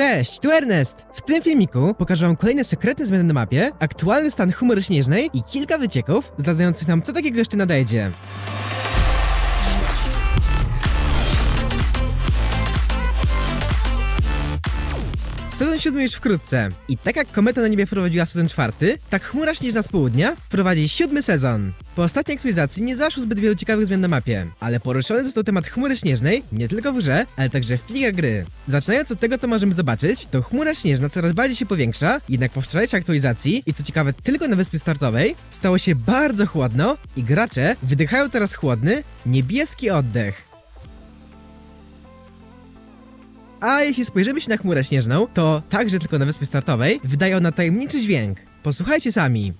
Cześć, tu Ernest! W tym filmiku pokażę wam kolejne sekretne zmiany na mapie, aktualny stan humory śnieżnej i kilka wycieków zdradzających nam co takiego jeszcze nadejdzie. Sezon siódmy już wkrótce. I tak jak kometa na niebie wprowadziła sezon czwarty, tak chmura śnieżna z południa wprowadzi siódmy sezon. Po ostatniej aktualizacji nie zaszło zbyt wielu ciekawych zmian na mapie, ale poruszony został temat chmury śnieżnej nie tylko w grze, ale także w plikach gry. Zaczynając od tego, co możemy zobaczyć, to chmura śnieżna coraz bardziej się powiększa, jednak po wczorajszej aktualizacji i co ciekawe tylko na wyspie startowej, stało się bardzo chłodno i gracze wydychają teraz chłodny, niebieski oddech. A jeśli spojrzymy się na chmurę śnieżną, to także tylko na wyspie startowej wydaje ona tajemniczy dźwięk. Posłuchajcie sami.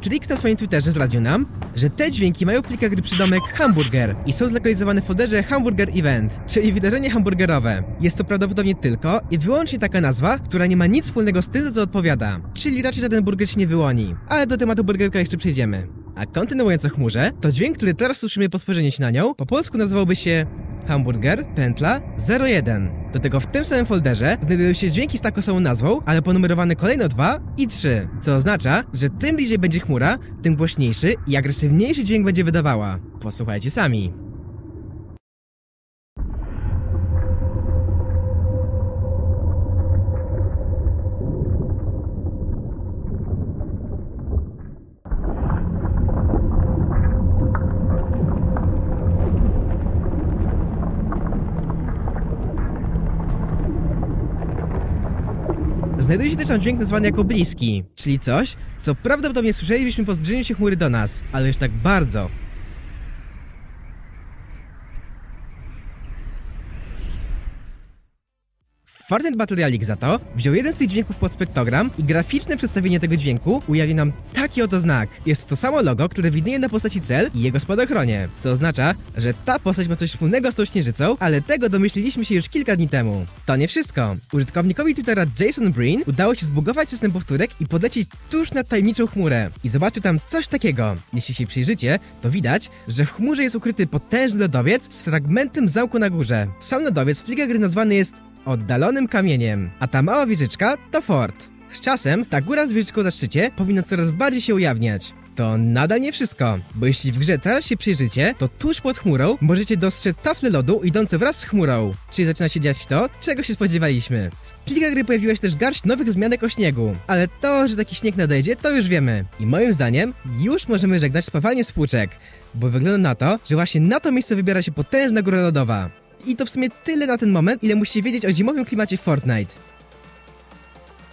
Trix na swoim Twitterze zdradził nam, że te dźwięki mają w plikach gry przydomek hamburger i są zlokalizowane w folderze Hamburger Event, czyli wydarzenie hamburgerowe. Jest to prawdopodobnie tylko i wyłącznie taka nazwa, która nie ma nic wspólnego z tym, co odpowiada, czyli raczej żaden burger się nie wyłoni. Ale do tematu burgerka jeszcze przejdziemy. A kontynuując o chmurze, to dźwięk, który teraz słyszymy po spojrzeniu na nią, po polsku nazywałby się hamburger, pętla 01. Do tego w tym samym folderze znajdują się dźwięki z taką samą nazwą, ale ponumerowane kolejno 2 i 3, co oznacza, że tym bliżej będzie chmura, tym głośniejszy i agresywniejszy dźwięk będzie wydawała. Posłuchajcie sami. Znajduje się też tam dźwięk nazwany jako bliski, czyli coś, co prawdopodobnie słyszelibyśmy po zbliżeniu się chmury do nas, ale już tak bardzo, Fortnite Battle Royale za to wziął jeden z tych dźwięków pod spektogram i graficzne przedstawienie tego dźwięku ujawni nam taki oto znak. Jest to samo logo, które widnieje na postaci cel i jego spadochronie, co oznacza, że ta postać ma coś wspólnego z tą śnieżycą, ale tego domyśliliśmy się już kilka dni temu. To nie wszystko. Użytkownikowi Twittera Jason Breen udało się zbugować system powtórek i podlecieć tuż nad tajemniczą chmurę i zobaczył tam coś takiego. Jeśli się przyjrzycie, to widać, że w chmurze jest ukryty potężny lodowiec z fragmentem zamku na górze. Sam lodowiec w plikach gry nazwany jest oddalonym kamieniem, a ta mała wieżyczka to fort. Z czasem ta góra z wieżyczką na szczycie powinna coraz bardziej się ujawniać. To nadal nie wszystko, bo jeśli w grze teraz się przyjrzycie, to tuż pod chmurą możecie dostrzec tafle lodu idące wraz z chmurą. Czyli zaczyna się dziać to, czego się spodziewaliśmy. W plikach gry pojawiła się też garść nowych zmianek o śniegu, ale to, że taki śnieg nadejdzie, to już wiemy. I moim zdaniem, już możemy żegnać spawalnie spłuczek, bo wygląda na to, że właśnie na to miejsce wybiera się potężna góra lodowa. I to w sumie tyle na ten moment, ile musicie wiedzieć o zimowym klimacie Fortnite.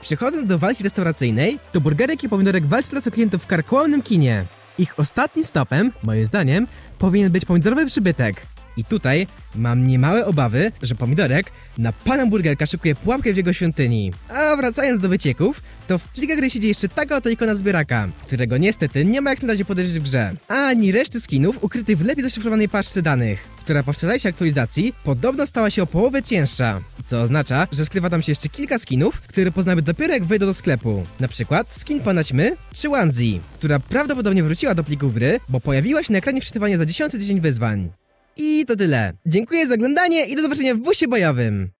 Przechodząc do walki restauracyjnej, to burgerek i pomidorek walczy teraz o klientów w karkołomnym kinie. Ich ostatnim stopem, moim zdaniem, powinien być pomidorowy przybytek. I tutaj mam niemałe obawy, że pomidorek na pana burgerka szykuje pułapkę w jego świątyni. A wracając do wycieków, to w plikach gry siedzi jeszcze taka oto ikona zbieraka, którego niestety nie ma jak na razie podejrzeć w grze, ani reszty skinów ukrytych w lepiej zaszyfrowanej paczce danych, która po wczorajszej aktualizacji podobno stała się o połowę cięższa, co oznacza, że skrywa tam się jeszcze kilka skinów, które poznamy dopiero jak wejdą do sklepu. Na przykład skin pana ćmy czy Onesie, która prawdopodobnie wróciła do plików gry, bo pojawiła się na ekranie wczytywania za 10 tydzień wyzwań. I to tyle. Dziękuję za oglądanie i do zobaczenia w busie bojowym.